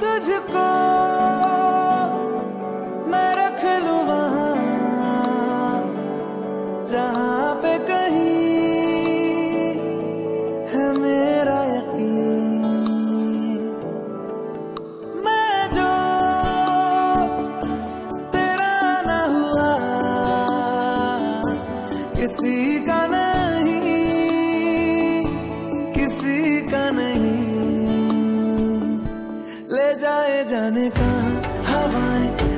तुझको मैं रख लू वहाँ, जहाँ पे कहीं है मेरा यकीन। मैं जो तेरा ना हुआ, किसी का नहीं, किसी का नहीं। जाने का हवाएँ हवाएँ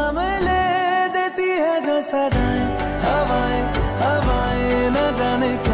हवाएं हवाएं हवाएं न जाने